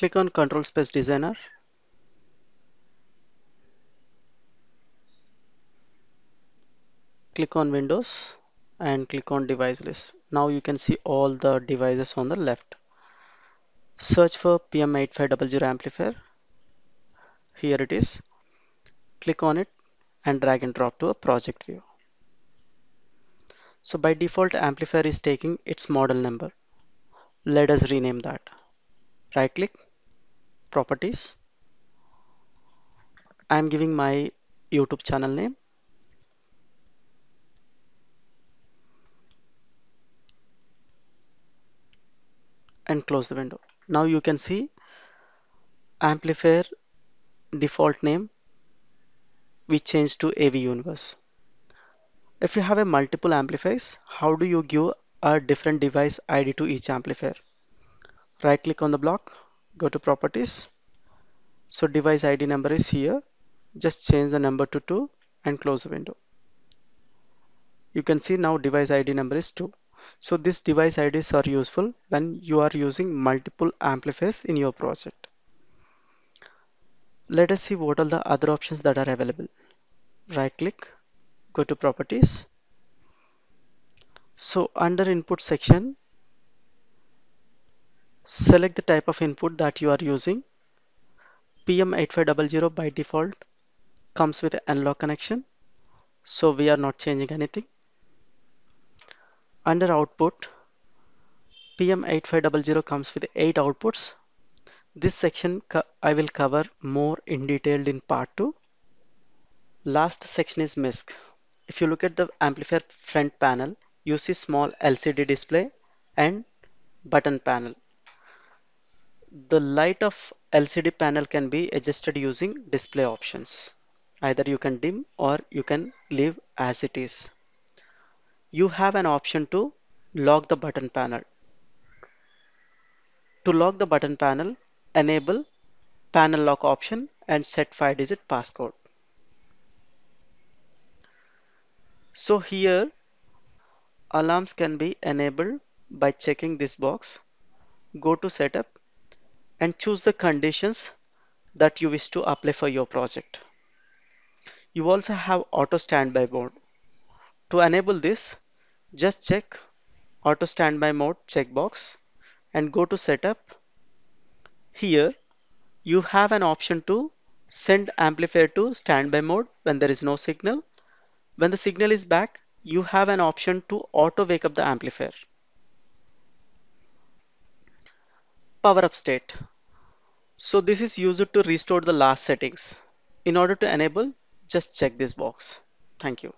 Click on Control Space Designer. Click on Windows and click on Device List. Now you can see all the devices on the left. Search for PM8500 amplifier. Here it is. Click on it and drag and drop to a project view. So by default amplifier is taking its model number. Let us rename that. Right click, properties. I am giving my YouTube channel name. And close the window. Now you can see amplifier default name we change to AV Universe. If you have a multiple amplifiers, how do you give a different device ID to each amplifier? Right click on the block, go to properties. So device ID number is here. Just change the number to 2 and close the window. You can see now device ID number is 2. So these device IDs are useful when you are using multiple amplifiers in your project. Let us see what are the other options that are available. Right click, go to properties. So under input section, select the type of input that you are using. PM8500 by default comes with analog connection. So we are not changing anything. Under output, PM8500 comes with 8 outputs. This section I will cover more in detail in part 2. Last section is MISC. If you look at the amplifier front panel, you see small LCD display and button panel. The light of LCD panel can be adjusted using display options. Either you can dim or you can leave as it is. You have an option to lock the button panel. To lock the button panel, enable panel lock option and set 5 digit passcode. So here alarms can be enabled by checking this box. Go to setup and choose the conditions that you wish to apply for your project. You also have auto standby mode. To enable this, just check auto standby mode checkbox and go to setup. Here you have an option to send amplifier to standby mode when there is no signal when the signal is back, you have an option to auto wake up the amplifier. Power up state. So this is used to restore the last settings. In order to enable, just check this box. Thank you.